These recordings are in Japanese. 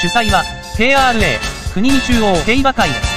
主催は KRA 国見中央競馬会。です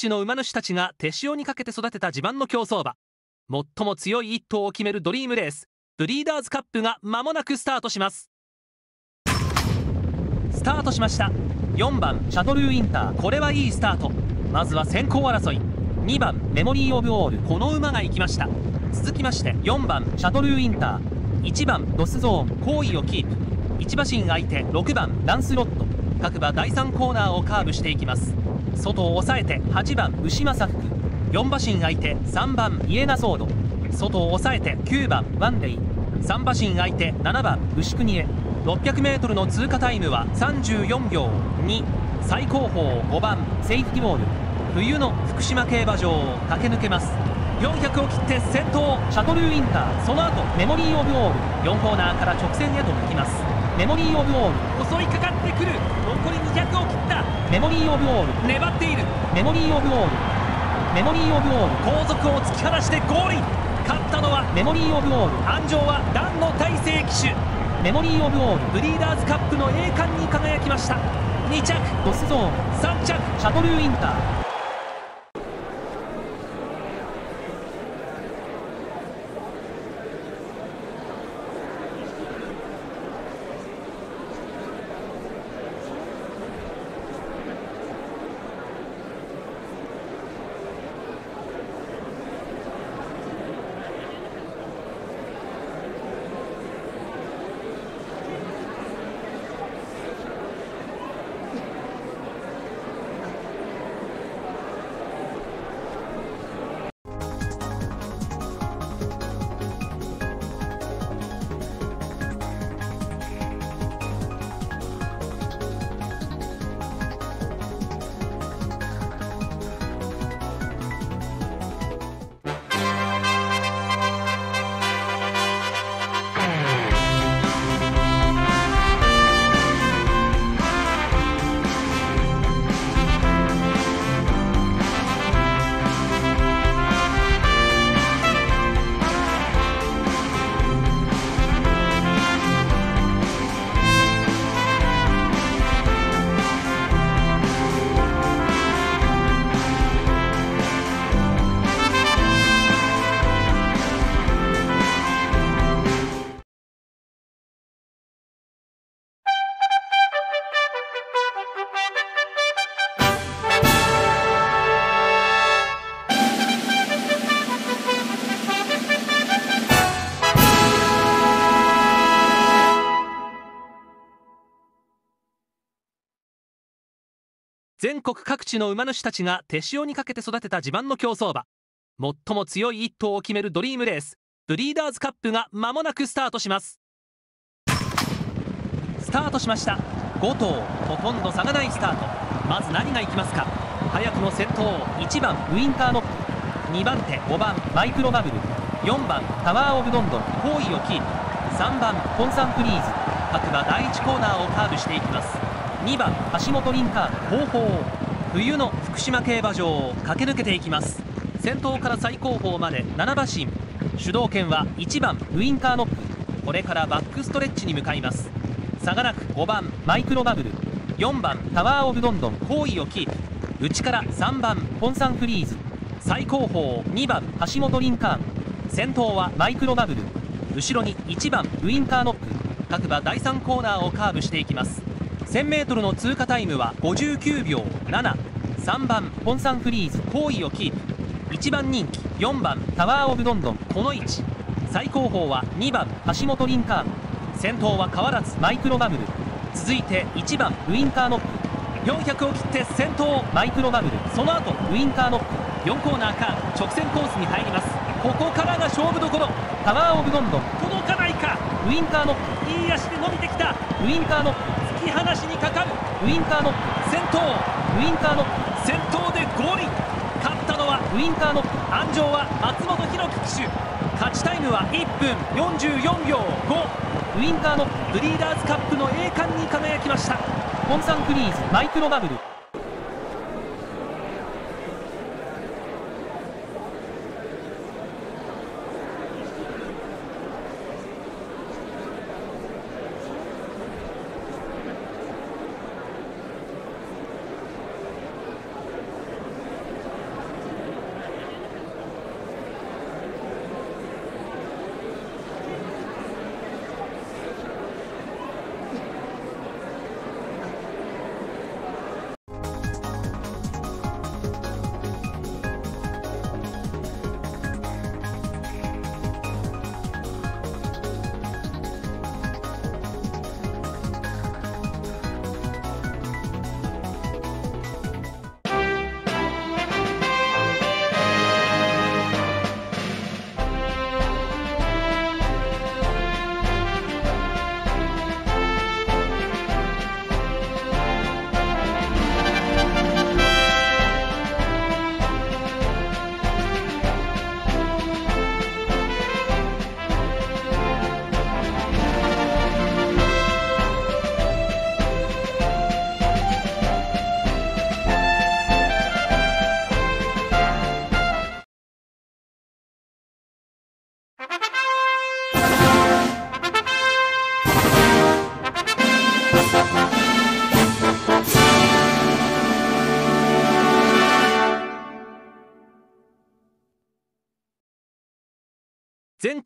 地の馬主たちが手塩にかけて育てた自慢の競走馬。最も強い一頭を決めるドリームレース。ブリーダーズカップが間もなくスタートします。スタートしました。4番シャトルーインター。これはいいスタート。まずは先行争い。2番メモリー・オブ・オール。この馬が行きました。続きまして4番シャトルーインター。1番ドスゾーン。好位をキープ。1馬身空いて6番ランスロット。各馬第3コーナーをカーブしていきます。外を抑えて8番牛正福。4馬身相手3番イエナソード外を抑えて9番ワンデイ。3馬身相手7番牛国へ。600m の通過タイムは34秒2最高峰5番セーフティボール。冬の福島競馬場を駆け抜けます。400を切って先頭シャトルーインター。その後メモリー・オブ・オール。4コーナーから直線へと向きます。メモリー・オブ・オール襲いかかってくる。残り200を切った。メモリー・オブ・オール粘っている。メモリー・オブ・オールメモリー・オブ・オール後続を突き放してゴール勝ったのはメモリー・オブ・オール鞍上は団野大成騎手。メモリー・オブ・オールブリーダーズカップの栄冠に輝きました。2着。ドスゾーン3着。シャトルーインター全国各地の馬主たちが手塩にかけて育てた自慢の競走馬。最も強い一頭を決めるドリームレース。ブリーダーズカップが間もなくスタートします。スタートしました。5頭ほとんど差がないスタート。まず何がいきますか？早くも先頭1番ウインターノック2番手5番マイクロバブル。4番タワー・オブ・ロンドン。好位をキープ。3番コンサンフリーズ。各馬第1コーナーをカーブしていきます。2番橋本リンカー後方冬の福島競馬場を駆け抜けていきます。先頭から最後方まで7馬身。主導権は1番ウインカーノックこれからバックストレッチに向かいます。差がなく5番マイクロバブル。4番タワー・オブ・ロンドン。好位をキープ。内から3番ポンサンフリーズ。最後方2番橋本リンカーン先頭はマイクロバブル。後ろに1番ウインカーノック各馬第3コーナーをカーブしていきます。1000m の通過タイムは59秒73番ポンサンフリーズ好位をキープ。1番人気4番タワーオブロンドンこの位置。最高峰は2番橋本リンカーン。先頭は変わらずマイクロバブル。続いて1番ウインカーノック。400を切って先頭マイクロバブル。その後ウインカーノック。4コーナーか直線コースに入ります。ここからが勝負どころ。タワーオブロンドン。届かないか。ウインカーノック。いい足で伸びてきた。ウインカーノック。き放しにかかるウインターの先頭ウインターの先頭でゴール。勝ったのはウィンターの安城は松本弘樹騎手勝ちタイムは1分44秒5ウィンターのブリーダーズカップの栄冠に輝きましたコンサンクリーズマイクロバブル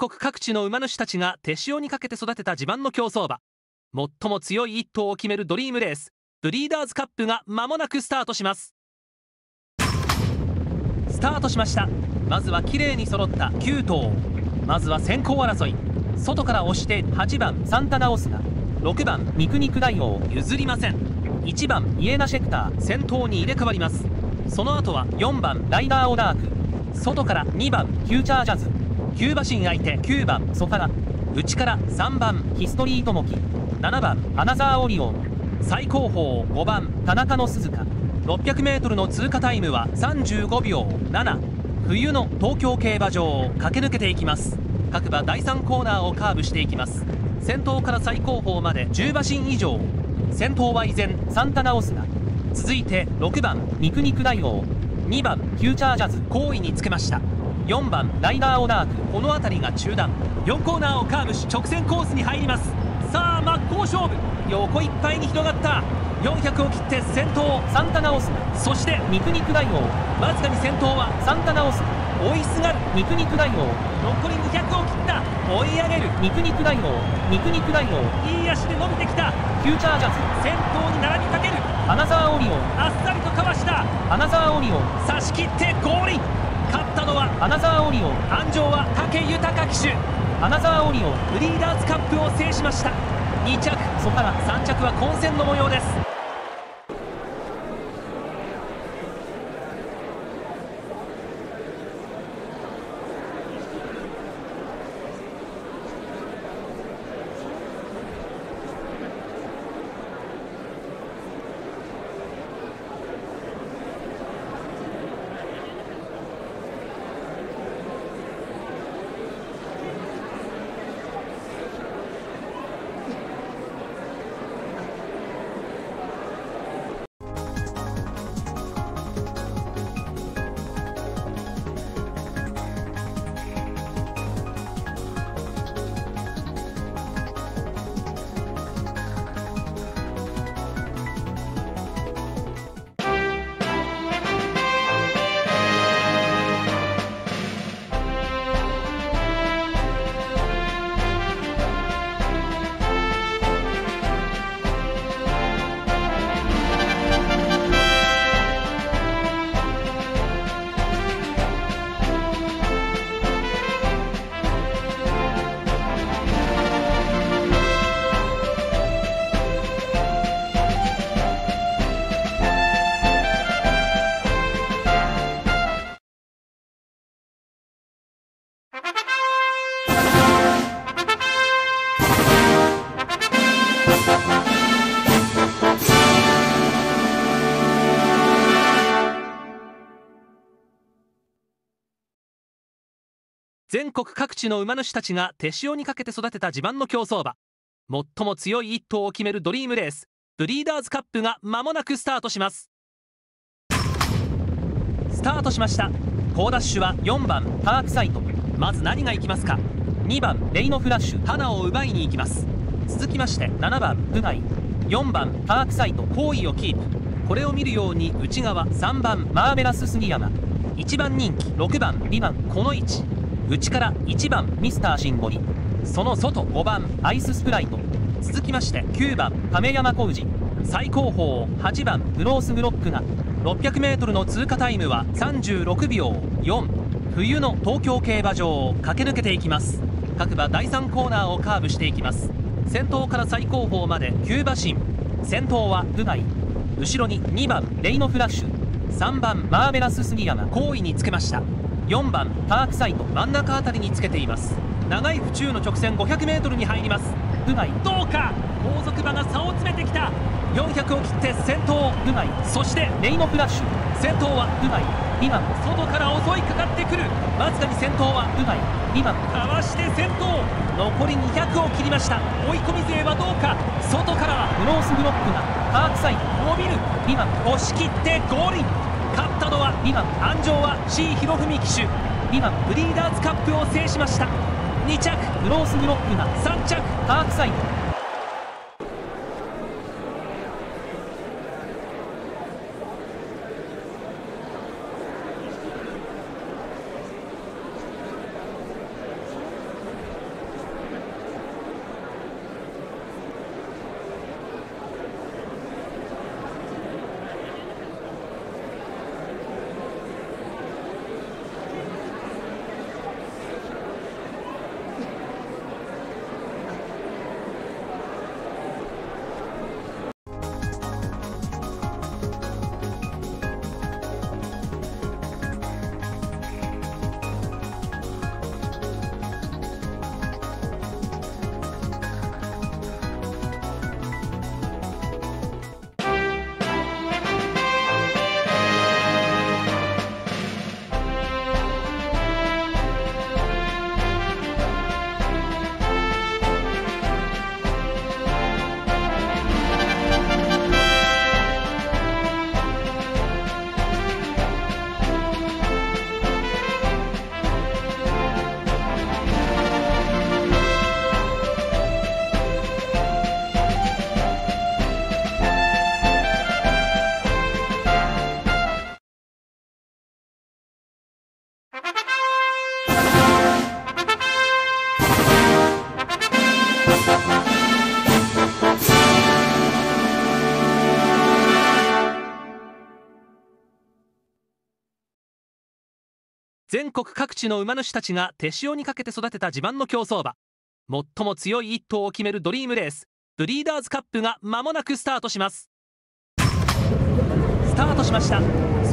国各地の馬主たちが手塩にかけて育てた自慢の競走馬。最も強い一頭を決めるドリームレース。ブリーダーズカップが間もなくスタートします。スタートしました。まずは綺麗に揃った9頭。まずは先行争い。外から押して8番サンタナオスナ。6番肉肉大王。譲りません。1番イエナシェクター。先頭に入れ替わります。その後は4番ライダーオダーク。外から2番フューチャージャズ。キューバシン相手9番ソファラ。内から3番ヒストリートモキ。7番アナザーオリオン。最高峰5番田中の鈴鹿。600m の通過タイムは35秒7冬の東京競馬場を駆け抜けていきます。各馬第3コーナーをカーブしていきます。先頭から最高峰まで10馬身以上。先頭は依然サンタナオスナ続いて6番肉肉大王。2番フューチャージャズ好位につけました。4番ライダーオダーク。この辺りが中段。4コーナーをカーブし直線コースに入ります。さあ真っ向勝負。横いっぱいに広がった。400を切って先頭サンタナオス。そして肉肉大王。わずかに先頭はサンタナオス。追いすがる肉肉大王。残り200を切った。追い上げる肉肉大王。肉肉大王。いい足で伸びてきた。フューチャージャズ先頭に並びかける。アナザーオリオン。あっさりとかわした。アナザーオリオン。差し切ってゴールはアナザーオニオン安城は武豊騎手。アナザーオニオンブリーダーズカップを制しました。2着そこから3着は混戦の模様です。全国各地の馬主たちが手塩にかけて育てた自慢の競走馬。最も強い一頭を決めるドリームレース。ブリーダーズカップが間もなくスタートします。スタートしました。高ダッシュは4番パークサイト。まず何が行きますか？2番レイノフラッシュ。花を奪いに行きます。続きまして7番部外4番パークサイト。好意をキープ。これを見るように内側3番マーベラス杉山。1番人気。6番2番この位置。内から1番ミスターシンボリその外5番アイススプライト。続きまして9番亀山浩二。最高峰8番グロースグロックが。600m の通過タイムは36秒4冬の東京競馬場を駆け抜けていきます。各馬第3コーナーをカーブしていきます。先頭から最高峰まで9馬身。先頭は部外。後ろに2番レイノフラッシュ。3番マーベラス杉山。好位につけました。4番パークサイト真ん中あたりにつけています。長い府中の直線 500m に入ります。部外どうか？後続馬が差を詰めてきた。400を切って先頭部外。そしてレイノフラッシュ。先頭は部外。2番外から襲いかかってくる。わずかに先頭は部外。2番かわして先頭。残り200を切りました。追い込み勢はどうか？外からはグロースグロックがパークサイト伸びる。2番押し切ってゴールイン。ったのは2番安城は C 博文騎手。2番ブリーダーズカップを制しました。2着グロースグロックが3着パークサイド。全国各地の馬主たちが手塩にかけて育てた自慢の競走馬。最も強い一頭を決めるドリームレース。ブリーダーズカップが間もなくスタートします。スタートしました。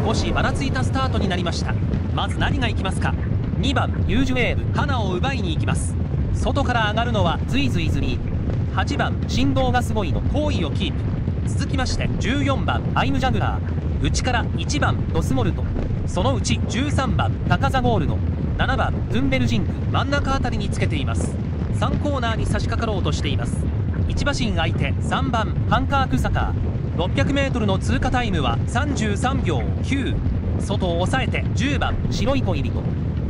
少しばらついたスタートになりました。まず何が行きますか。2番ユージュエーブ。ハナを奪いに行きます。外から上がるのはズイズイズリー。8番振動がすごいの。好位をキープ。続きまして14番アイムジャグラー。内から1番ドスモルト。そのうち13番タカザゴールド。7番ズンベルジンク。真ん中あたりにつけています。3コーナーに差し掛かろうとしています。1馬身相手3番ハンカークサカー。600m の通過タイムは33秒9外を抑えて10番白い子入り子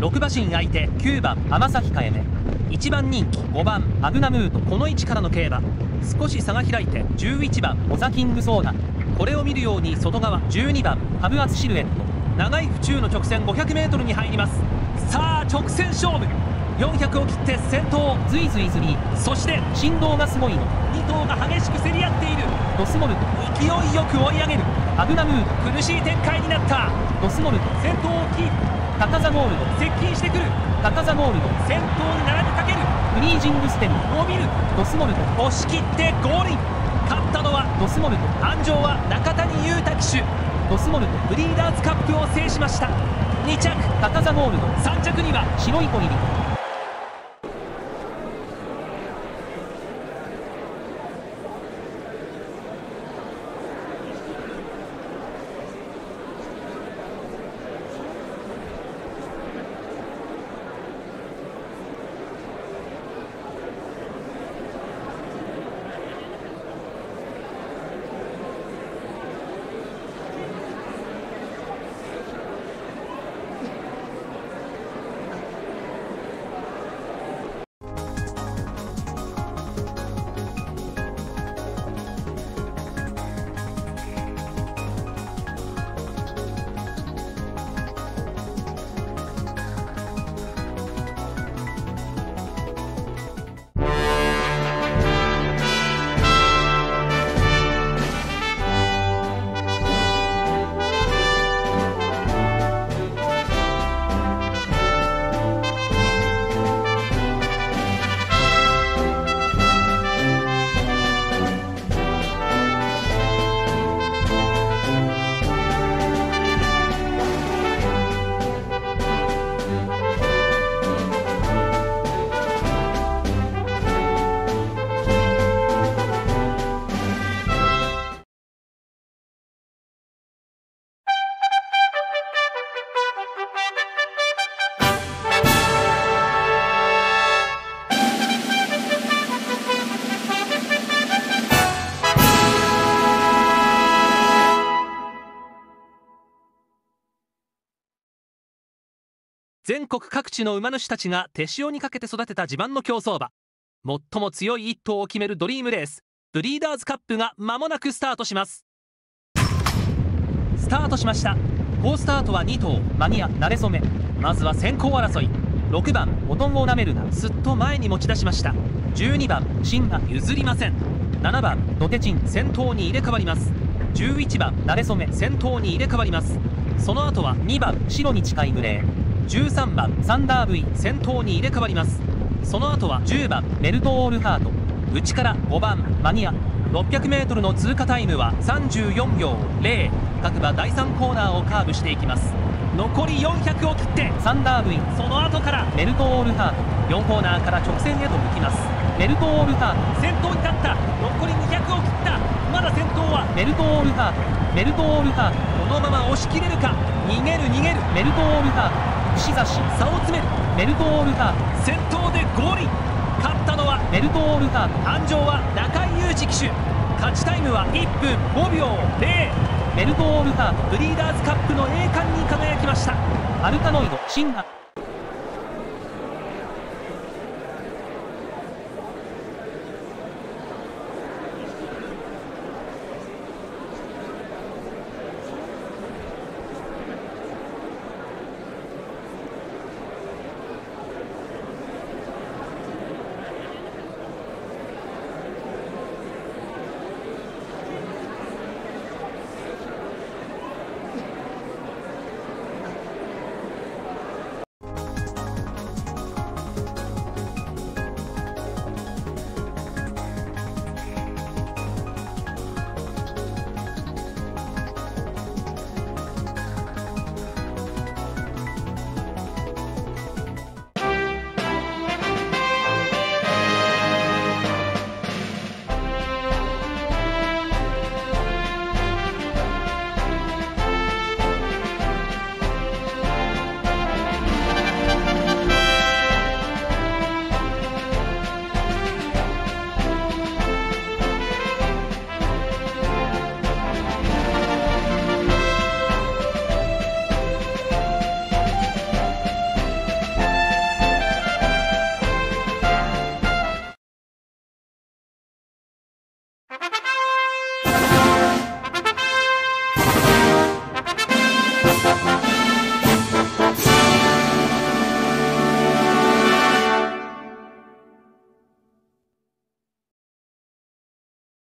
6馬身相手9番天崎かえめ1番人気5番アグナムートこの位置からの競馬。少し差が開いて11番オザキングソーダこれを見るように外側12番ハブアツシルエット。長い府中の直線 500m に入ります。さあ直線勝負。400を切って先頭。ズイズイズリー。そして振動がすごいの。2頭が激しく競り合っている。ドスモルト。勢いよく追い上げる。アグナムー苦しい展開になった。ドスモルト。先頭をキープ。タカザゴールド接近してくる。タカザゴールド先頭に並びかける。フリージングステム。伸びるドスモルト押し切ってゴールイン。勝ったのはドスモルト安城は中谷裕太騎手。ドスモルトブリーダーズカップを制しました2着タカザゴールド3着には白い恋人全国各地の馬主たちが手塩にかけて育てた自慢の競走馬。最も強い一頭を決めるドリームレース。ブリーダーズカップが間もなくスタートします。スタートしました。好スタートは2頭マニア慣れ初め。まずは先行争い。6番おとんをなめるな。すっと前に持ち出しました。12番シンナ譲りません。7番ドテチン先頭に入れ替わります。11番慣れ初め先頭に入れ替わります。その後は2番白に近いグレー。13番サンダー V 先頭に入れ替わります。その後は10番メルトオールハート。内から5番マニア。600m の通過タイムは34秒0各馬第3コーナーをカーブしていきます。残り400を切ってサンダー V その後からメルトオールハート。4コーナーから直線へと向きます。メルトオールハート。先頭に立った。残り200を切った。まだ先頭はメルトオールハート。メルトオールハート。このまま押し切れるか。逃げる逃げる。メルトオールハート。串刺し差を詰める。メルトオールカー先頭でゴール勝ったのはメルトオールカート。誕生は中井裕二騎手。勝ちタイムは1分5秒。0メルトオールカート。ブリーダーズカップの栄冠に輝きました。アルカノイドシンナ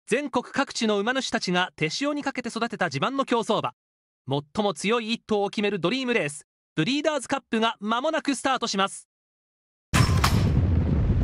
全国各地の馬主たちが手塩にかけて育てた自慢の競走馬。最も強い一頭を決めるドリームレース。ブリーダーズカップが間もなくスタートします。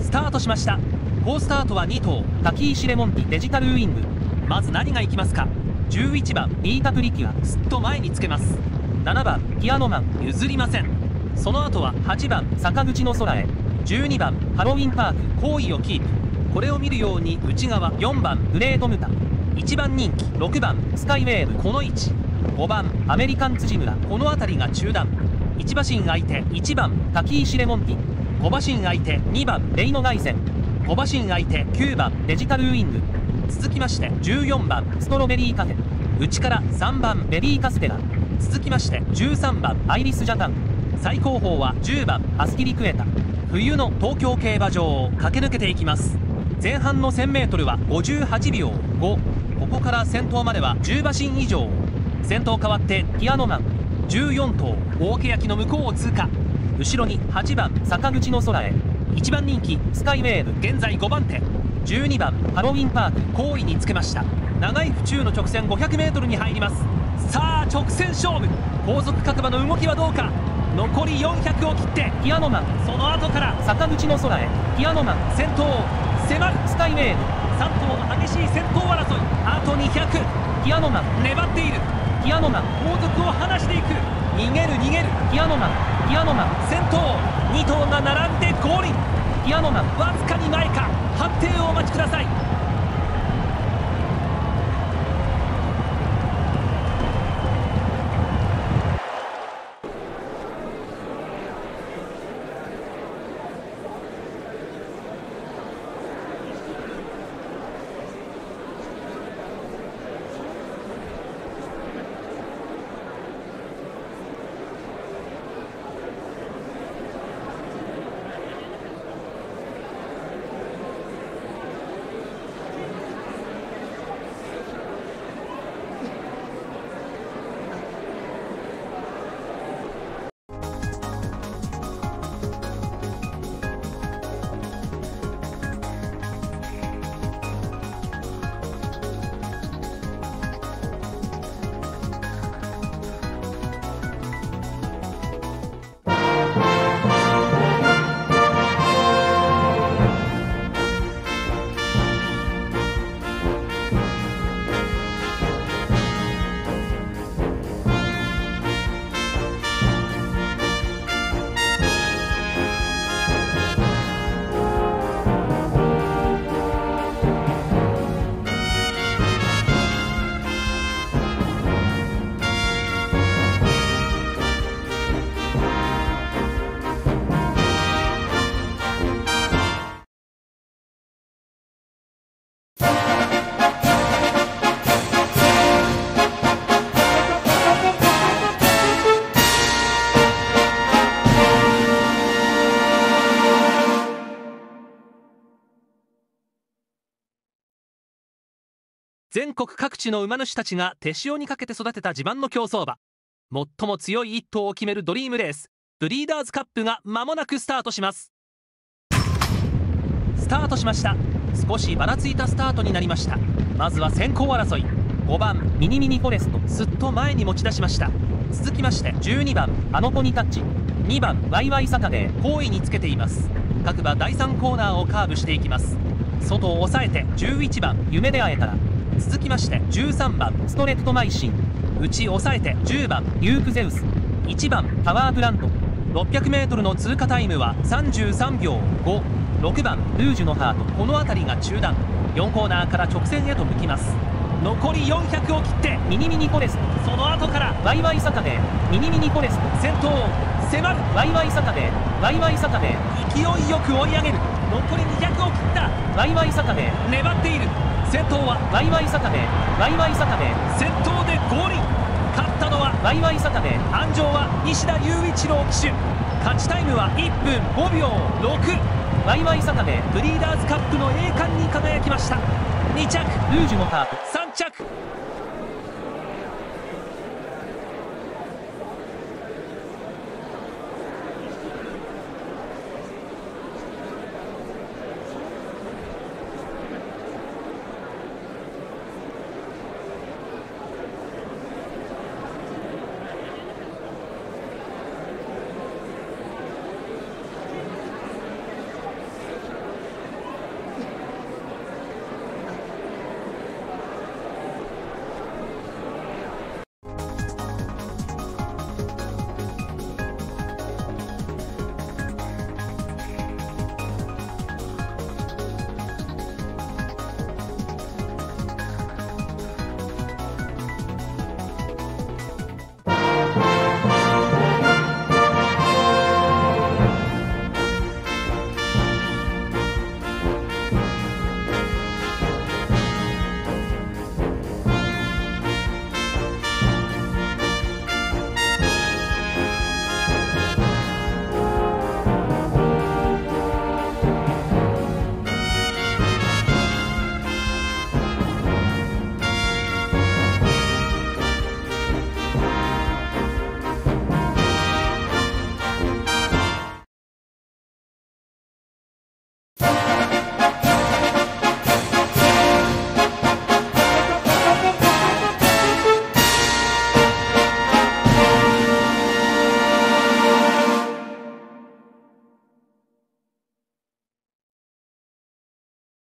スタートしました。好スタートは2頭滝石レモンティデジタルウイング。まず何がいきますか。11番イータプリキュアすっと前につけます。7番ピアノマン譲りません。その後は8番坂口の空へ。12番ハロウィンパーク好位をキープ。これを見るように内側4番グレートムタ。1番人気6番スカイウェーブ。この位置。5番アメリカン辻村。この辺りが中段。1馬身相手1番滝石レモンティ5馬身相手2番レイノガイセン。5馬身相手9番デジタルウイング。続きまして14番ストロベリーカフェ。内から3番ベビーカステラ。続きまして13番アイリスジャパン。最高峰は10番アスキリクエタ。冬の東京競馬場を駆け抜けていきます。前半の 1000m は58秒5ここから先頭までは10馬身以上。先頭変わってピアノマン。14頭大欅の向こうを通過。後ろに8番坂口の空へ。1番人気スカイウェーブ。現在5番手。12番ハロウィンパーク。好位につけました。長い府中の直線 500m に入ります。さあ直線勝負。後続各馬の動きはどうか。残り400を切ってピアノマン。その後から坂口の空へ。ピアノマン先頭。迫るスカイメーブ3頭の激しい先頭争い。あと200ピアノマン粘っている。ピアノマン後続を離していく。逃げる逃げる。ピアノマンピアノマン先頭。2頭が並んでゴールイン。ピアノマンわずかに前か。判定をお待ちください。全国各地の馬主たちが手塩にかけて育てた自慢の競走馬。最も強い一頭を決めるドリームレース。ブリーダーズカップが間もなくスタートします。スタートしました。少しばらついたスタートになりました。まずは先行争い。5番ミニミニフォレスト。すっと前に持ち出しました。続きまして12番あの子にタッチ。2番ワイワイサタデー好位につけています。各馬第3コーナーをカーブしていきます。外を抑えて11番夢で会えたら。続きまして13番ストレットマイシン内抑えて10番ユークゼウス。1番パワープラント 600m の通過タイムは33秒56番ルージュのハート。この辺りが中段。4コーナーから直線へと向きます。残り400を切ってミニミニフォレスその後からワイワイサタデーミニミニフォレス先頭を迫るワイワイサタデーワイワイサタデー勢いよく追い上げる。残り200を切ったワイワイサタデー粘っている。先頭はワイワイサタデーワイワイサタデー先頭でゴールイン。勝ったのはワイワイサタデー安城は西田雄一郎騎手。勝ちタイムは1分5秒6ワイワイサタデーブリーダーズカップの栄冠に輝きました。2着ルージュのハート3着。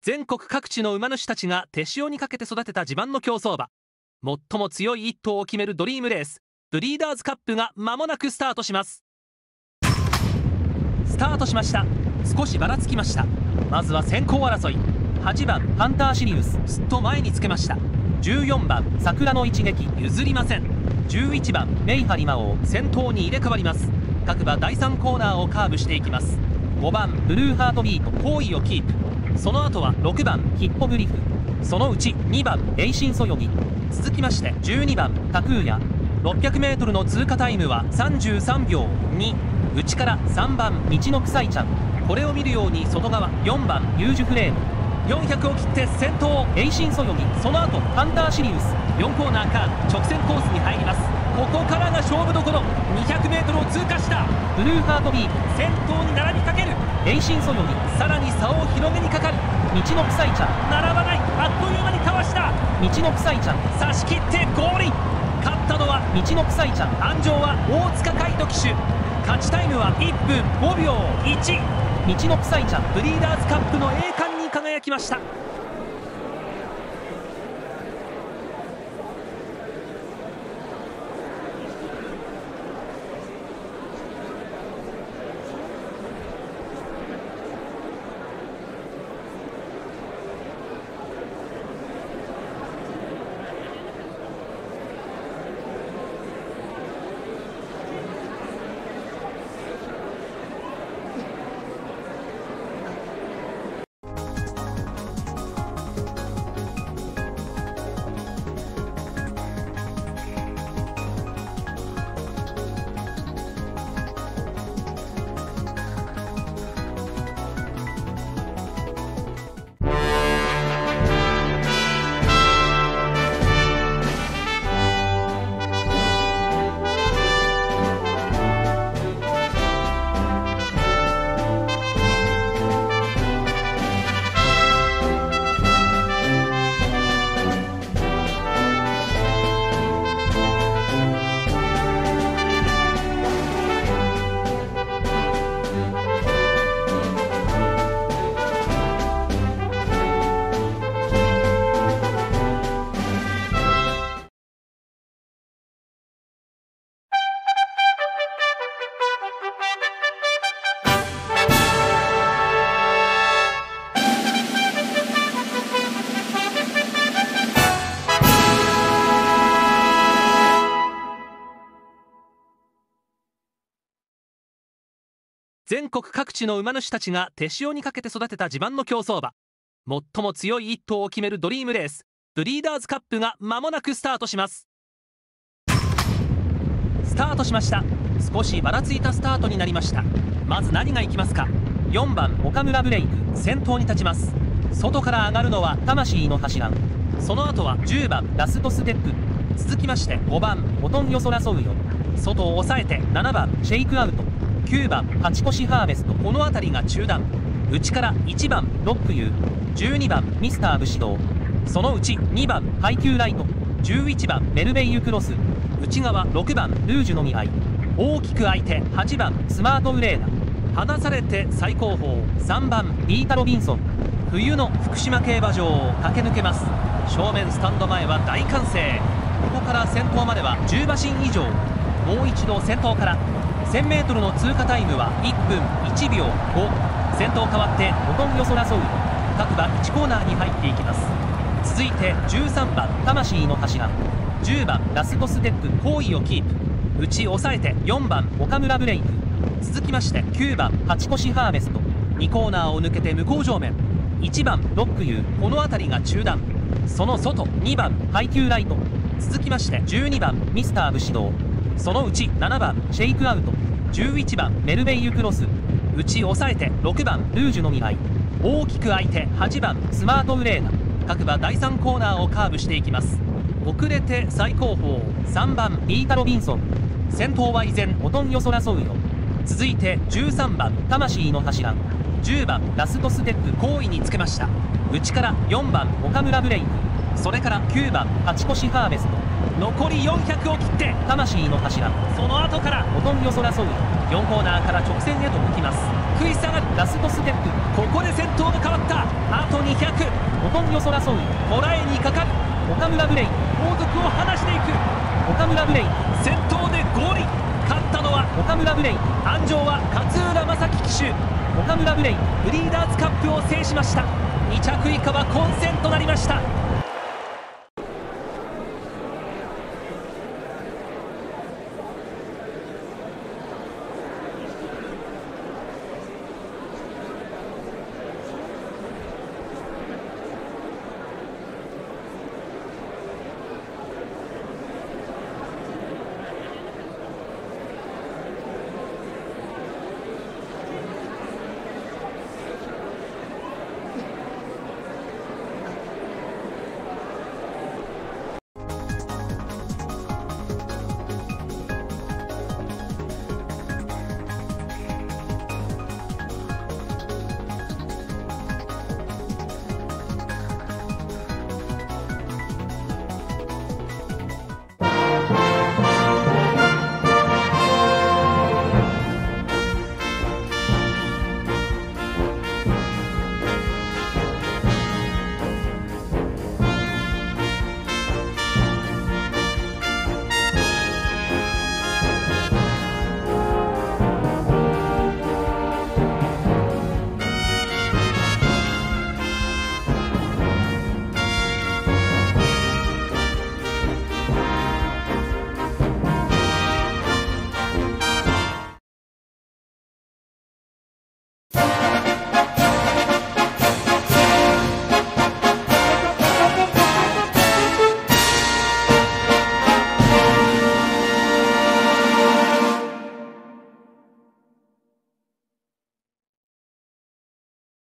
全国各地の馬主たちが手塩にかけて育てた自慢の競走馬。最も強い一頭を決めるドリームレース。ブリーダーズカップが間もなくスタートします。スタートしました。少しばらつきました。まずは先行争い。8番ハンターシリウス。すっと前につけました。14番桜の一撃。譲りません。11番メイハリマ王。先頭に入れ替わります。各馬第3コーナーをカーブしていきます。5番ブルーハートビート好位をキープ。その後は6番ヒッポグリフ。そのうち2番エイシンソヨギ。続きまして12番タクーヤ。600m の通過タイムは33秒2内から3番道の臭いちゃん。これを見るように外側4番ユージュフレーム。400を切って先頭エイシンソヨギ。その後ハンターシリウス。4コーナーから直線コースに入ります。ここからが勝負どころ。200m を通過した。ブルーハートビート先頭に並びかけるエイシンソヨギさらに差を広げにかかる。道の臭いちゃん並ばない。あっという間にかわした。道の臭いちゃん差し切ってゴール勝ったのは道の臭いちゃん安城は大塚海斗騎手。勝ちタイムは1分5秒1道の臭いちゃんブリーダーズカップの栄冠に輝きました全国各地の馬主たちが手塩にかけて育てた自慢の競走馬。最も強い一頭を決めるドリームレース。ブリーダーズカップが間もなくスタートします。スタートしました。少しばらついたスタートになりました。まず何がいきますか。4番岡村ブレイク。先頭に立ちます。外から上がるのは魂の柱。その後は10番ラストステップ。続きまして5番ほとんよそらそうよ外を抑えて7番シェイクアウト。9番勝ち越しハーベスト。この辺りが中段。内から1番ロックユー。12番ミスター武士道。そのうち2番配球ライト。11番メルベイユクロス。内側6番ルージュの見合い大きく空いて8番スマートウレーナ離されて最高峰。3番ビータ・ロビンソン。冬の福島競馬場を駆け抜けます。正面スタンド前は大歓声。ここから先頭までは10馬身以上。もう一度先頭から。1000m の通過タイムは1分1秒5先頭変わってほとんよそらそう各馬1コーナーに入っていきます。続いて13番魂の柱。10番ラストステップ好位をキープ。内抑えて4番岡村ブレイク。続きまして9番勝ち越ハーベスト。2コーナーを抜けて向こう正面。1番ロックユーこの辺りが中段。その外2番配球ライト。続きまして12番ミスター武士道そのうち7番シェイクアウト。11番メルベイユクロス。内抑えて。6番ルージュの見合い大きく空いて8番スマートウレーナ。各馬第3コーナーをカーブしていきます。遅れて最高峰3番ビータ・ロビンソン。先頭は依然ほとんよそらそうよ続いて13番魂の柱。10番ラストステップ好位につけました。内から4番岡村ブレイク。それから9番勝ち越しハーベスト。残り400を切って魂の柱。その後からほとんよそらそう4コーナーから直線へと向きます。食い下がるラストステップここで先頭が変わった。あと200ほとんよそらそうよ捉えにかかる。岡村ブレイ。ク後続を離していく。岡村ブレイク先頭でゴール。勝ったのは岡村ブレイ。ク安城は勝浦正樹騎手。岡村ブレイブリーダーズカップを制しました。2着以下は混戦となりました。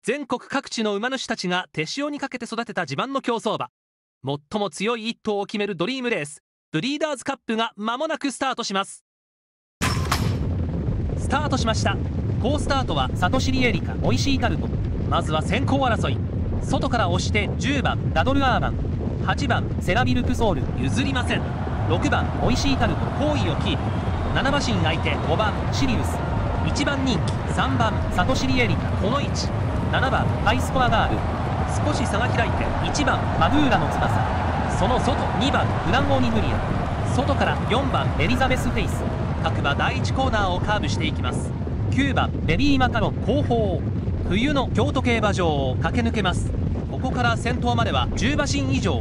全国各地の馬主たちが手塩にかけて育てた自慢の競走馬。最も強い一頭を決めるドリームレース。ブリーダーズカップが間もなくスタートします。スタートしました。好スタートはサトシリエリカ美味しいタルト。まずは先行争い。外から押して10番ダドルアーマン。8番セラビルクソール。譲りません。6番美味しいタルト。好位をキープ。7馬身空いて5番シリウス。1番人気3番サトシリエリカ。この位置。7番ハイスコアガール。少し差が開いて1番マブーラの翼。その外2番グランオニグリア。外から4番エリザベス・フェイス。各馬第1コーナーをカーブしていきます。9番ベビーマカロン後方。冬の京都競馬場を駆け抜けます。ここから先頭までは10馬身以上。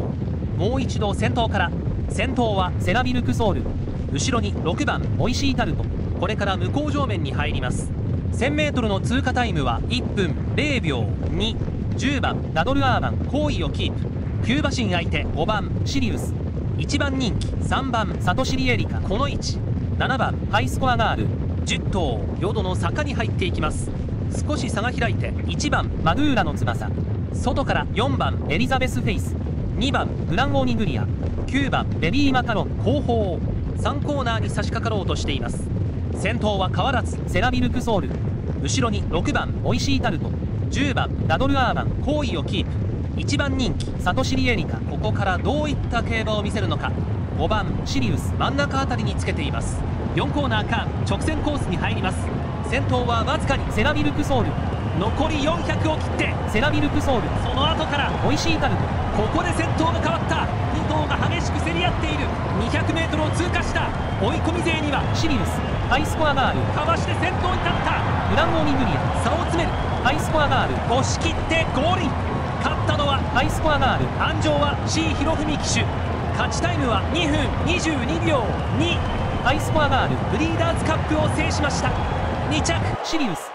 もう一度先頭から。先頭はセラビルクソール。後ろに6番美味しいタルト。これから向こう正面に入ります。1000m の通過タイムは1分0秒210番ナドルアーマン好位をキープ。キューバ神相手5番シリウス。1番人気3番サトシリエリカ。この位置。7番ハイスコアガール。10頭淀の坂に入っていきます。少し差が開いて1番マドゥーラの翼。外から4番エリザベス・フェイス。2番グランオーニグリア。9番ベビーマカロン後方。3コーナーに差し掛かろうとしています。先頭は変わらずセラビルクソール。後ろに6番オイシータルト。10番ラドルアーマン。好位をキープ。1番人気サトシリエリカ。ここからどういった競馬を見せるのか。5番シリウス。真ん中あたりにつけています。4コーナーカーブ直線コースに入ります。先頭はわずかにセラビルクソール。残り400を切ってセラビルクソール。その後からオイシータルト。ここで先頭が変わった。2頭が激しく競り合っている。200m を通過した。追い込み勢にはシリウスハイスコアガールかわして先頭に立った。グランオーニグリア差を詰める。ハイスコアガール押し切ってゴールイン。勝ったのはハイスコアガール安城は C 博文騎手。勝ちタイムは2分22秒2ハイスコアガールブリーダーズカップを制しました。2着。シリウス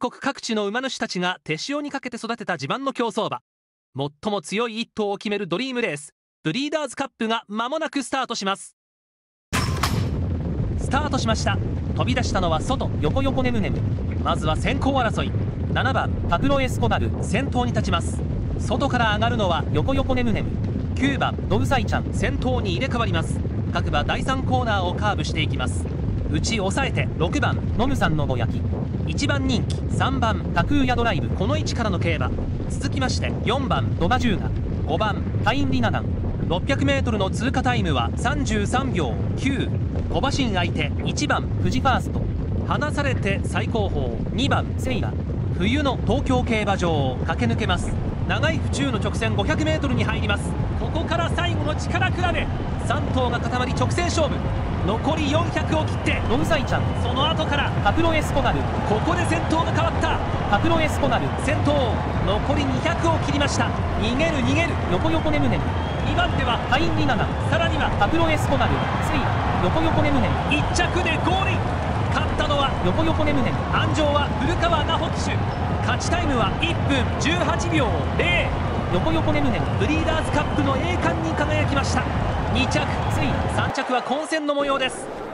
国各地の馬主たちが手塩にかけて育てた自慢の競走馬。最も強い一頭を決めるドリームレース。ブリーダーズカップが間もなくスタートします。スタートしました。飛び出したのは外横横ネムネムまずは先行争い。7番パブロ・エスコバル。先頭に立ちます。外から上がるのは横横ネムネム9番ドブサイちゃん。先頭に入れ替わります。各馬第3コーナーをカーブしていきます。内抑えて6番ノムさんのぼ焼き。1番人気3番架空ヤドライブ。この位置からの競馬。続きまして4番ドバジューガ5番タインリナガン。600m の通過タイムは33秒9小馬身相手1番富士ファースト。離されて最高峰。2番セイラ。冬の東京競馬場を駆け抜けます。長い府中の直線 500m に入ります。ここから最後の力比べ。3頭が固まり直線勝負。残り400を切ってドブサイちゃんその後から。パプロ・エスコバル。ここで先頭が変わった。パプロ・エスコバル。先頭残り200を切りました。逃げる逃げる。横横ネムネム2番手はタインリナガンさらにはパプロ・エスコバル。セイラ横横ネムネム1着でゴール勝ったのは横横ネムネム安城は古川奈穂騎手。勝ちタイムは1分18秒0横横ネムネムブリーダーズカップの栄冠に輝きました2着つい3着は混戦の模様です。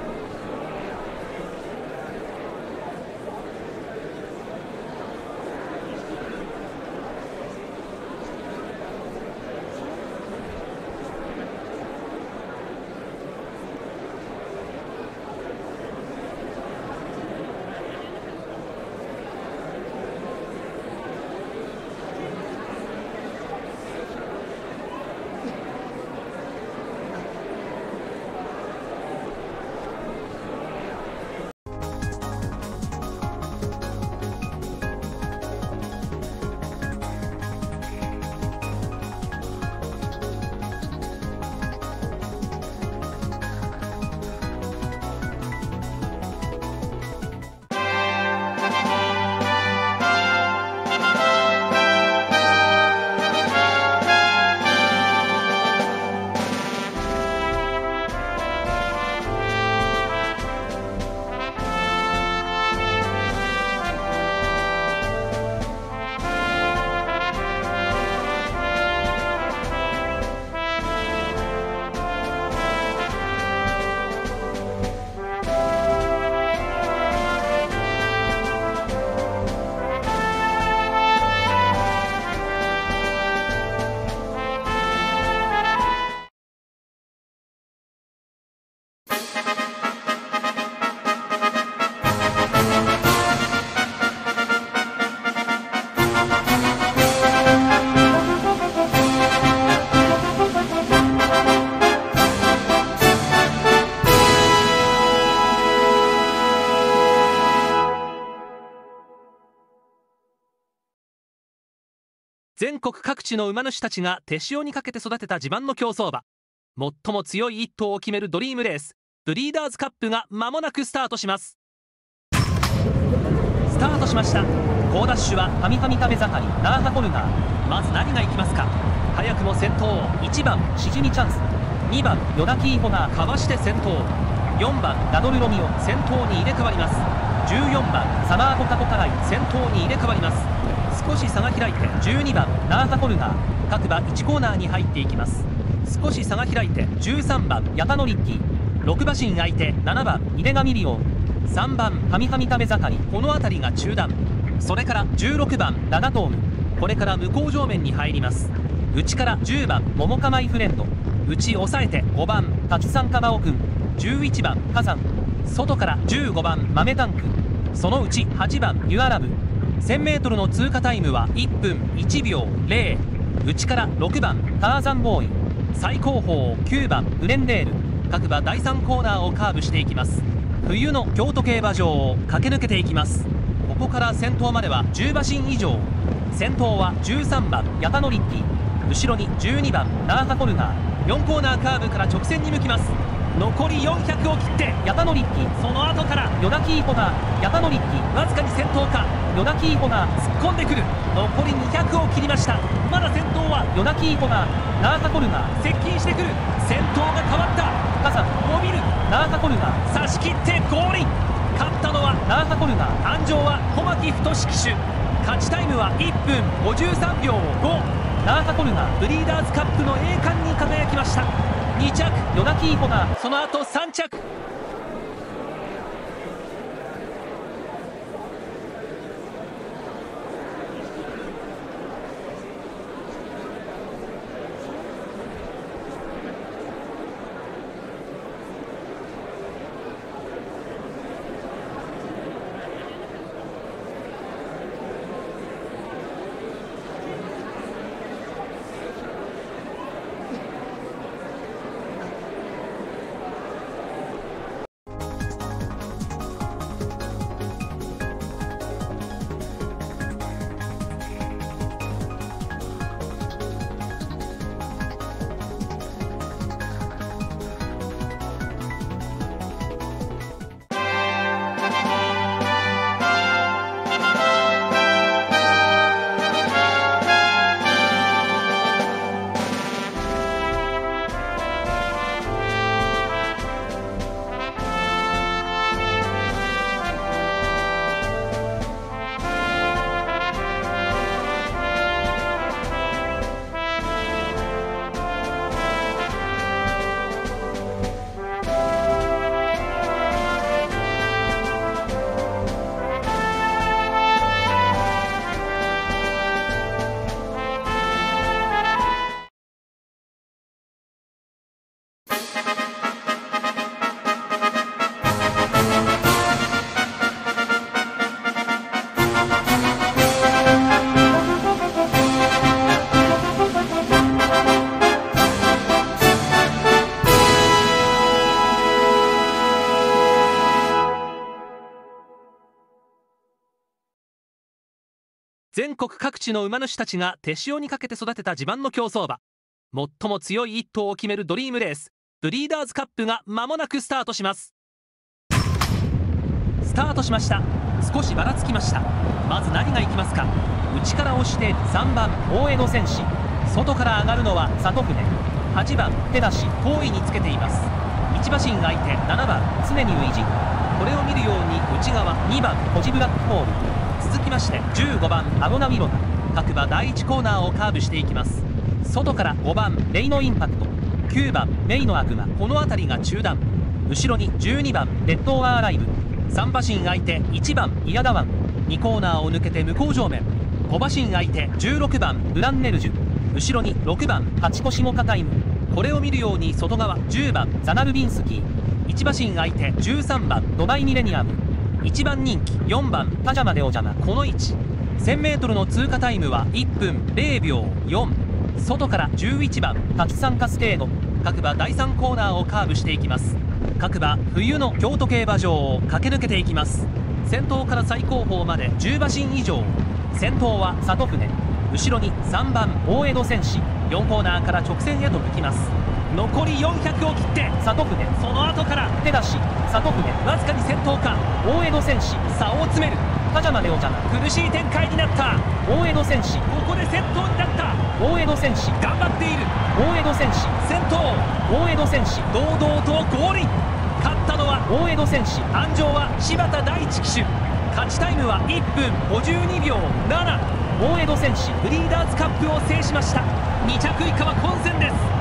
地の馬主たちが手塩にかけて育てた自慢の競走馬。最も強い一頭を決めるドリームレース。ブリーダーズカップが間もなくスタートします。スタートしました。高ダッシュはハミハミ食べ盛りナーハコルガー。まず何が行きますか？早くも先頭。1番シジミチャンス。2番ヨダキーホナーかわして先頭。4番ダドルロミオ先頭に入れ替わります。14番サマーポカポカライ先頭に入れ替わります。少し差が開いて12番ナーハコルガー。各馬1コーナーに入っていきます。少し差が開いて13番ヤタノリッキー6馬身空いて7番イデガミリオン。3番ハミハミ食べ盛り。この辺りが中段。それから16番ラガトーム。これから向こう上面に入ります。内から10番モモカマイフレンド。内抑えて5番タツサンカバオくん。11番火山。外から15番豆タンク。そのうち8番ユアラブ。1000m の通過タイムは1分1秒0内から6番ターザンボーイ。最高峰9番グレンデール。各馬第3コーナーをカーブしていきます。冬の京都競馬場を駆け抜けていきます。ここから先頭までは10馬身以上。先頭は13番ヤタノリッキ後ろに12番ナーハコルガー。4コーナーカーブから直線に向きます。残り400を切ってヤタノリッキその後からヨダキーホナーヤタノリッキわずかに先頭か。ヨダキーホナー突っ込んでくる。残り200を切りました。まだ先頭はヨダキーホナーナーハコルガー。接近してくる。先頭が変わった。火山伸びる。ナーハコルガー。差し切ってゴール勝ったのはナーハコルガー。誕生は小牧太騎手。勝ちタイムは1分53秒5ナーハコルガーブリーダーズカップの栄冠に輝きました。2着ヨナキーホがその後3着。地の馬主たちが手塩にかけて育てた自慢の競走馬。最も強い一頭を決めるドリームレース。ブリーダーズカップが間もなくスタートします。スタートしました。少しばらつきました。まず何が行きますか。内から押して3番大江戸戦士。外から上がるのは里船。8番手出し。遠いにつけています。1馬身空いて7番常にウイジこれを見るように内側2番コジブラックホール。続きまして15番アゴナミロナ各馬第1コーナーをカーブしていきます。外から5番レイノインパクト。9番メイの悪魔。この辺りが中段。後ろに12番レッドオアーライブ。3馬身空いて1番イヤダワン。2コーナーを抜けて向こう上面。5馬身空いて16番ブランネルジュ。後ろに6番八コシモカタイムこれを見るように外側10番ザナルビンスキー。1馬身空いて13番ドバイミレニアム。1番人気4番パジャマでお邪魔この位置 1000m の通過タイムは1分0秒4外から11番タツサンカステード。各馬第3コーナーをカーブしていきます。各馬冬の京都競馬場を駆け抜けていきます。先頭から最後方まで10馬身以上。先頭は里船。後ろに3番大江戸戦士。4コーナーから直線へと向きます。残り400を切って里船。その後から手出し。里船。わずかに先頭か。大江戸戦士。差を詰める。パジャマでお邪魔苦しい展開になった。大江戸戦士。ここで先頭になった。大江戸戦士。頑張っている。大江戸戦士。先頭。大江戸戦士。堂々とゴールイン。勝ったのは大江戸戦士。安城は柴田大地騎手。勝ちタイムは1分52秒7大江戸戦士。ブリーダーズカップを制しました。2着以下は混戦です。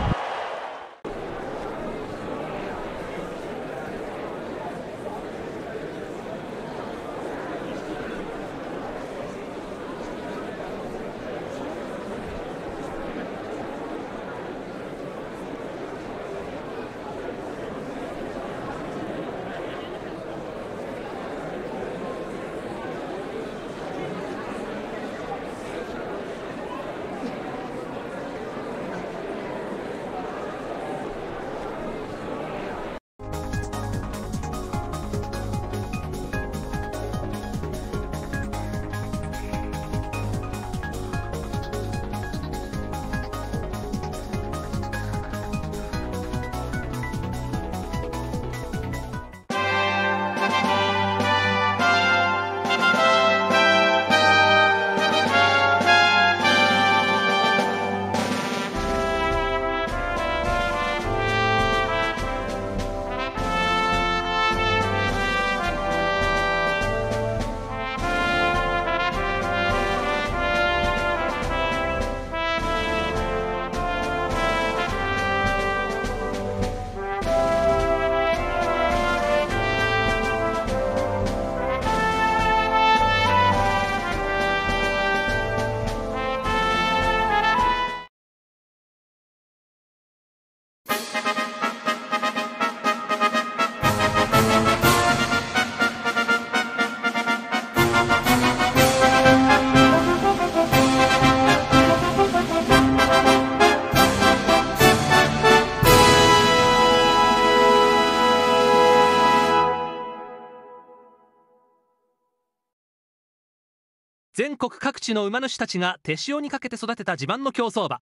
地の馬主たちが手塩にかけて育てた自慢の競走馬。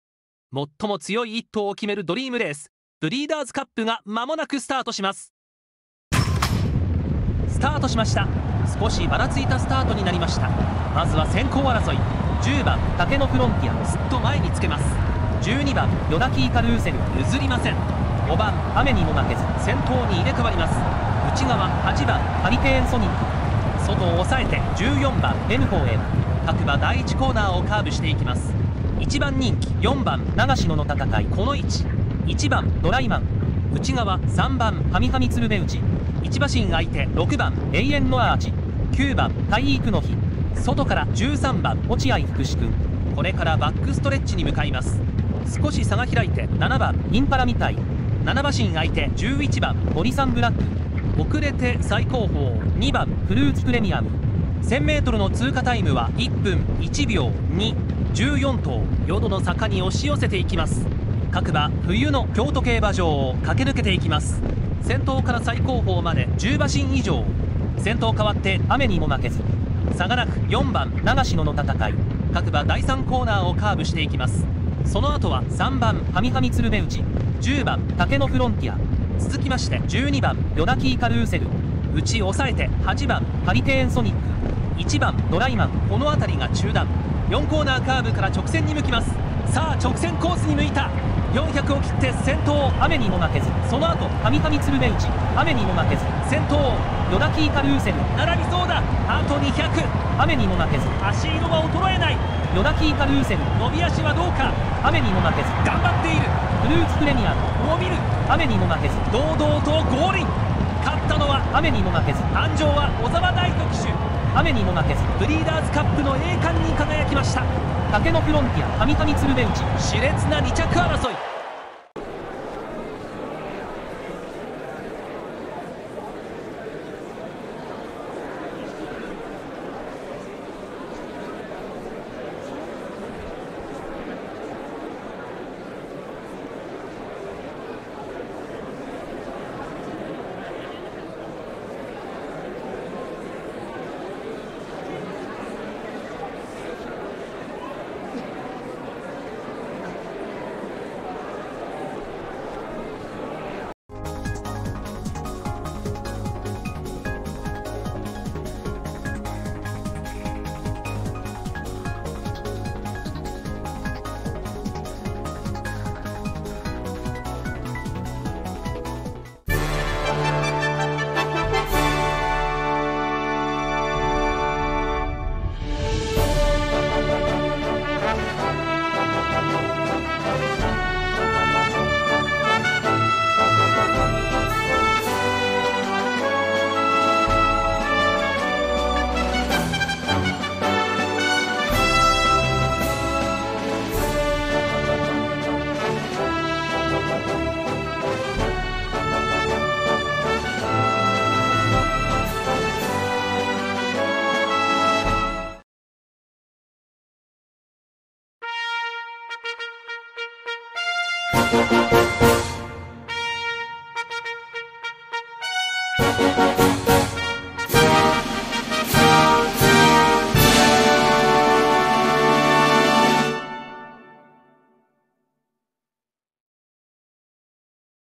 最も強い一頭を決めるドリームレース。ブリーダーズカップが間もなくスタートします。スタートしました。少しばらついたスタートになりました。まずは先行争い。10番竹のフロンティア。すっと前につけます。12番ヨダキーカルーセル。譲りません。5番雨にも負けず先頭に入れ替わります。内側8番ハリケーンソニック。外を抑えて14番エヌフォーエム各馬第1コーナーをカーブしていきます。1番人気4番長篠の戦いこの位置。1番ドライマン。内側3番ハミハミ鶴瓶内1馬身相手6番永遠のアーチ。9番体育の日。外から13番落合福士君。これからバックストレッチに向かいます。少し差が開いて7番インパラみたい。7馬身相手11番森さんブラック。遅れて最高峰2番フルーツプレミアム。1000m の通過タイムは1分1秒214頭淀の坂に押し寄せていきます。各馬冬の京都競馬場を駆け抜けていきます。先頭から最高峰まで10馬身以上。先頭変わって雨にも負けず差がなく4番長篠の戦い。各馬第3コーナーをカーブしていきます。その後は3番ハミハミ鶴瓶内10番竹のフロンティア。続きまして12番ヨダキーカルーセル。内抑えて8番ハリケーンソニック。1番ドライマンこの辺りが中段。4コーナーカーブから直線に向きます。さあ直線コースに向いた。400を切って先頭雨にも負けず。その後ハミハミ鶴瓶内雨にも負けず。先頭ヨダキーカルーセル。並びそうだ。あと200雨にも負けず。足色は衰えない。ヨダキーカルーセル。伸び足はどうか。雨にも負けず。頑張っている。フルーツプレミアム。伸びる。雨にも負けず。堂々とゴールイン。勝ったのは雨にも負けず。安城は小沢大斗騎手雨にも負けずブリーダーズカップの栄冠に輝きました。竹のフロンティアハミハミ鶴瓶内熾烈な2着争い。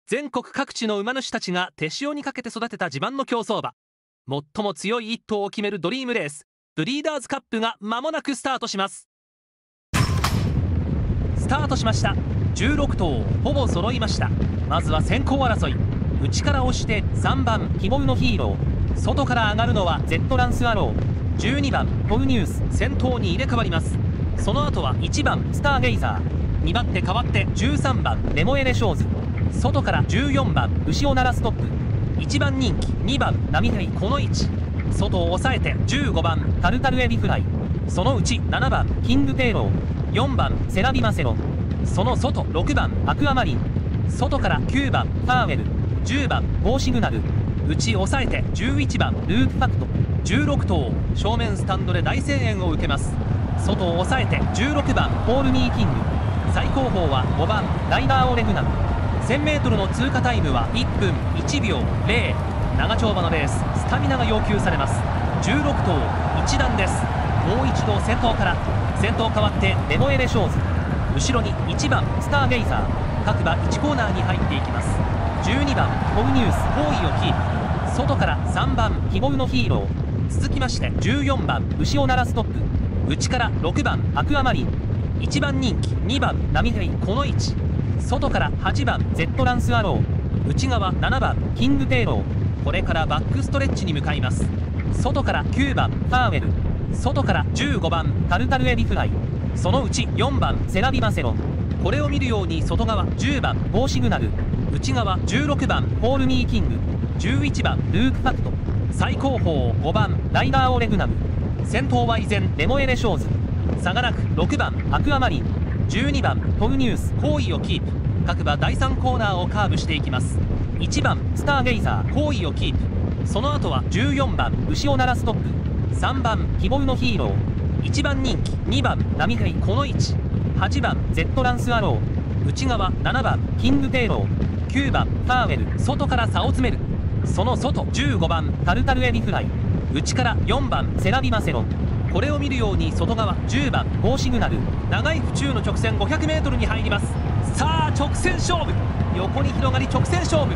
全国各地の馬主たちが手塩にかけて育てた地盤の競走馬。最も強い一頭を決めるドリームレース。ブリーダーズカップが間もなくスタートします。スタートしました。16頭ほぼ揃いました。まずは先行争い。内から押して3番希望のヒーロー。外から上がるのは Z ランスアロー。12番コルニュース。先頭に入れ替わります。その後は1番スターゲイザー。2番手変わって13番レモエレショーズ外から14番牛を鳴らすトップ。1番人気2番波平この位置。外を抑えて15番タルタルエビフライ。そのうち7番キングペイロー。4番セラビマセロン。その外6番アクアマリン。外から9番ファーウェル。10番ゴーシグナル。内抑えて11番ループファクト。16頭正面スタンドで大声援を受けます。外を抑えて16番コールミーキング。最高峰は5番ライダーオレグナム。1000m の通過タイムは1分1秒0長丁場のレーススタミナが要求されます。16頭一段です。もう一度先頭から。先頭変わってレモエレショーズ。後ろに1番スターゲイザー。各馬1コーナーに入っていきます。12番コルニュース方位をキープ。外から3番希望のヒーロー。続きまして14番牛を鳴らすトップ。内から6番アクアマリン。1番人気2番波平この位置。外から8番 Z ランスアロー。内側7番キングペイロー。これからバックストレッチに向かいます。外から9番ファーウェル。外から15番タルタルエビフライ。そのうち4番セラビマセロン。これを見るように外側10番ゴーシグナル。内側16番コールミーキング。11番ルークファクト。最高峰5番ライダーオレグナム。先頭は依然レモエレショーズ差がなく6番アクアマリン。12番トルニュース方位をキープ。各馬第3コーナーをカーブしていきます。1番スターゲイザー方位をキープ。その後は14番牛を鳴らすトップ。3番希望のヒーロー。1番人気。2番波平この位置。8番 Z ランスアロー。内側7番キングペイロー。9番ファーウェル。外から差を詰める。その外15番タルタルエビフライ。内から4番セラビマセロン。これを見るように外側10番ゴーシグナル。長い府中の直線 500m に入ります。さあ直線勝負。横に広がり直線勝負。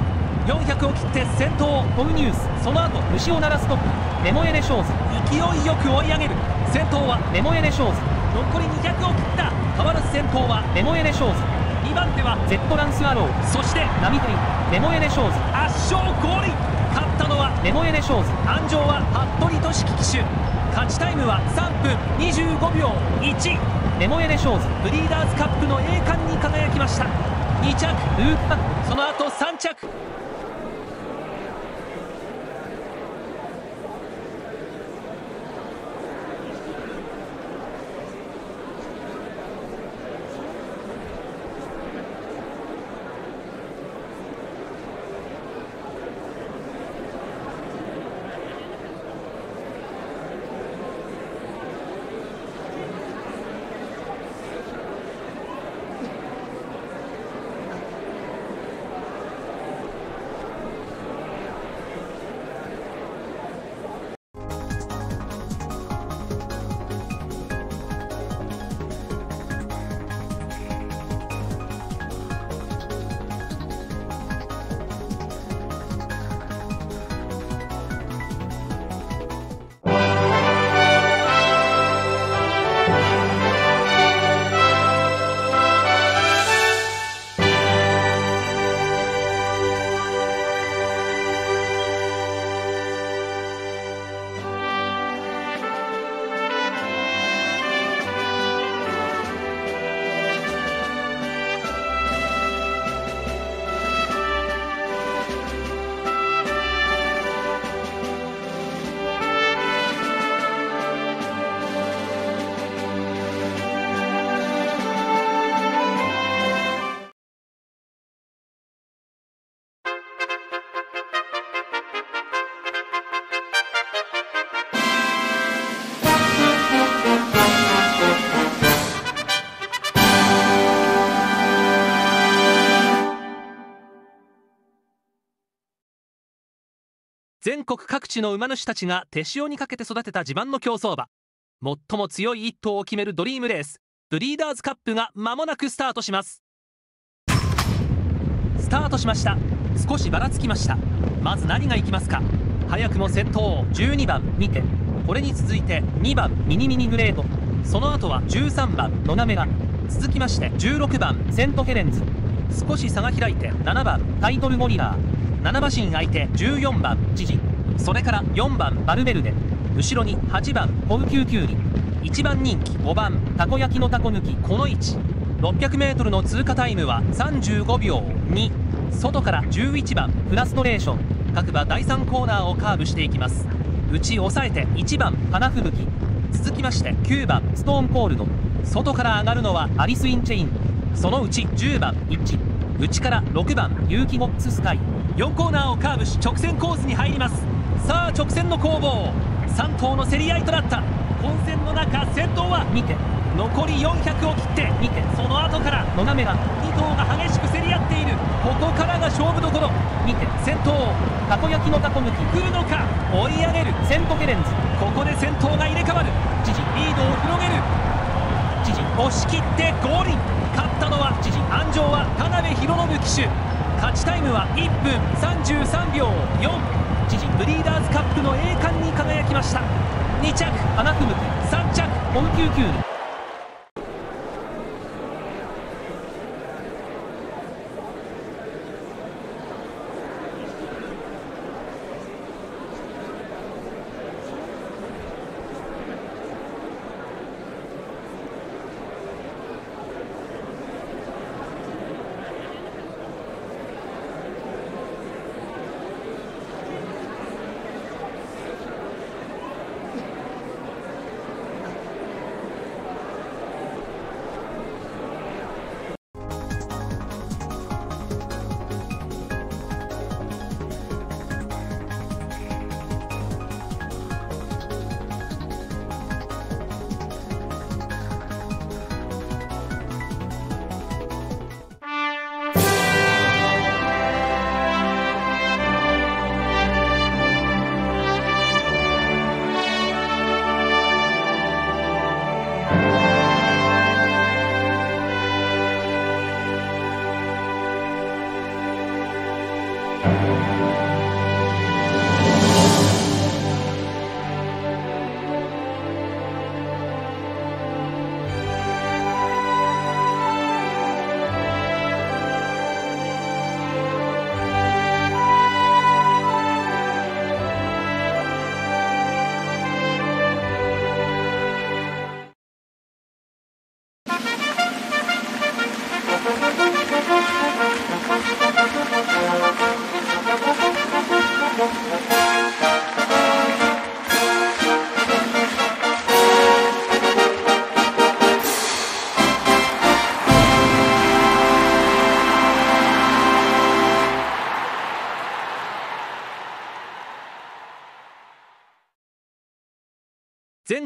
400を切って先頭コルニュース。その後牛を鳴らすトップレモエレショーズ。勢いよく追い上げる。先頭はレモエレショーズ。残り200を切った。変わらず先頭はレモエレショーズ。2番手は Z ランスアロー。そして波平レモエレショーズ。圧勝ゴーのはネモエレショーズ安城は服部俊樹騎手。勝ちタイムは3分25秒1ネモエレショーズブリーダーズカップの栄冠に輝きました。2着ルークファク。その後3着。国各地の馬主たちが手塩にかけて育てた地盤の競走馬。最も強い一頭を決めるドリームレース。ブリーダーズカップが間もなくスタートします。スタートしました。少しばらつきました。まず何がいきますか？早くも先頭12番見て。これに続いて2番ミニミニグレード。その後は13番ノナメラ続きまして16番セントヘレンズ。少し差が開いて7番タイトルモリラー。7馬身相手14番ジジ。それから4番バルベルデ。後ろに8番コウキュウキュウリ。1番人気5番たこ焼きのたこ抜き。この位置。600m の通過タイムは35秒2外から11番フラストレーション。各馬第3コーナーをカーブしていきます。内抑えて1番花吹雪。続きまして9番ストーンコールド。外から上がるのはアリス・イン・チェイン。そのうち10番1内から6番ユーキ・モッツ・スカイ。4コーナーをカーブし直線コースに入ります。さあ直線の攻防。3頭の競り合いとなった。混戦の中先頭は見て。残り400を切って見て。その後から野なめが。2頭が激しく競り合っている。ここからが勝負どころ。見て。先頭たこ焼きのたこ抜き。来るのか追い上げる。セントヘレンズ。ここで先頭が入れ替わる。知事リードを広げる。知事押し切ってゴー勝ったのは知事鞍上は田辺裕信騎手。勝ちタイムは1分33秒4知事ブリーダーズカップの栄冠に輝きました。2着アナフムク3着オンキューキュー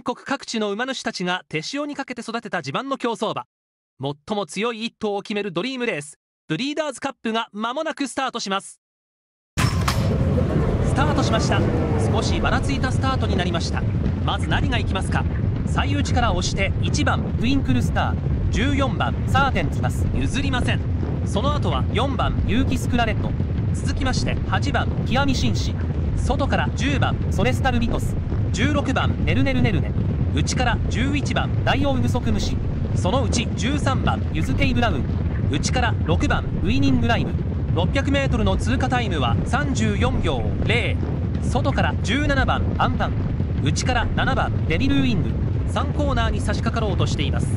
全国各地の馬主たちが手塩にかけて育てた自慢の競走馬。最も強い一頭を決めるドリームレース。ブリーダーズカップが間もなくスタートします。スタートしました。少しばらついたスタートになりました。まず何がいきますか？最内から押して1番トゥインクルスター。14番サーテンツタス。譲りません。その後は4番ユーキスクラレット。続きまして8番極み紳士外から10番ソレスタルビトス。16番ネルネルネルネ。内から11番ダイオウグソクムシ。そのうち13番ユズテイブラウン。内から6番ウイニングライブ 600m の通過タイムは34秒0外から17番アンパン。内から7番デビルウィング。3コーナーに差し掛かろうとしています。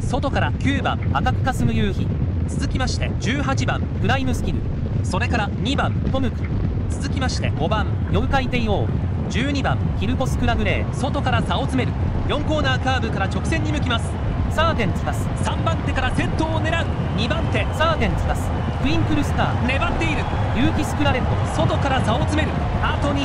外から9番赤く霞む夕日。続きまして18番プライムスキル。それから2番トムク。続きまして5番妖怪帝王。12番ヒルコスクラグレー。外から差を詰める。4コーナーカーブから直線に向きます。サーテンツタス。3番手から先頭を狙う。2番手サーテンツタス。トゥインクルスター。粘っている。ユーキスクラレット。外から差を詰める。あと200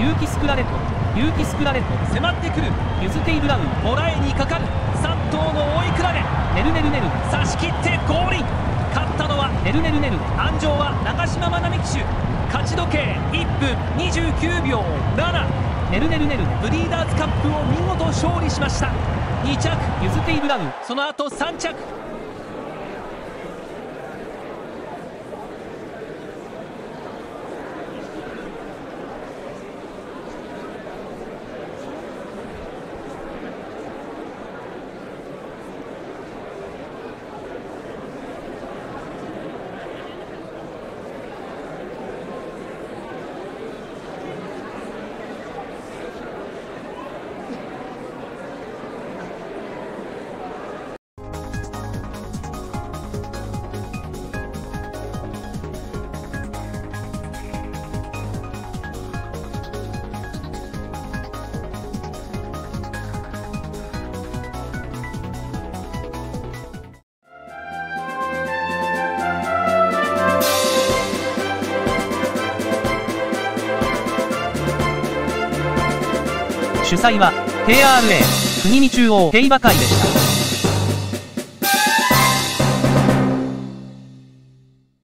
ユーキスクラレット。ユーキスクラレット。迫ってくる。ユズテイブラウン。もらいにかかる。3頭の追い比べ。ネルネルネル差し切ってゴールイン。勝ったのはネルネルネル安城は長島愛美騎手。勝ち時計1分29秒7ねるねるねるブリーダーズカップを見事勝利しました。2着ゆずテイブラウン。その後3着。主催は KRA 国見中央競馬会でした。